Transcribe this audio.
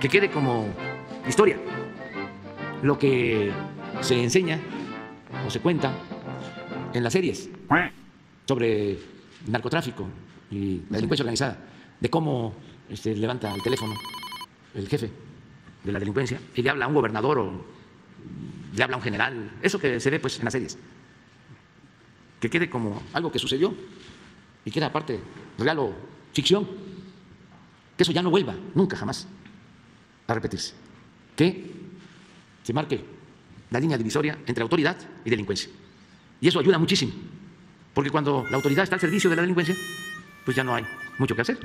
que quede como historia. Lo que se enseña o se cuenta en las series sobre narcotráfico y la delincuencia organizada, de cómo este, levanta el teléfono el jefe de la delincuencia y le habla a un gobernador o le habla a un general, eso que se ve pues en las series, que quede como algo que sucedió y que era parte real o ficción, que eso ya no vuelva nunca jamás a repetirse, que se marque la línea divisoria entre autoridad y delincuencia. Y eso ayuda muchísimo, porque cuando la autoridad está al servicio de la delincuencia, pues ya no hay mucho que hacer.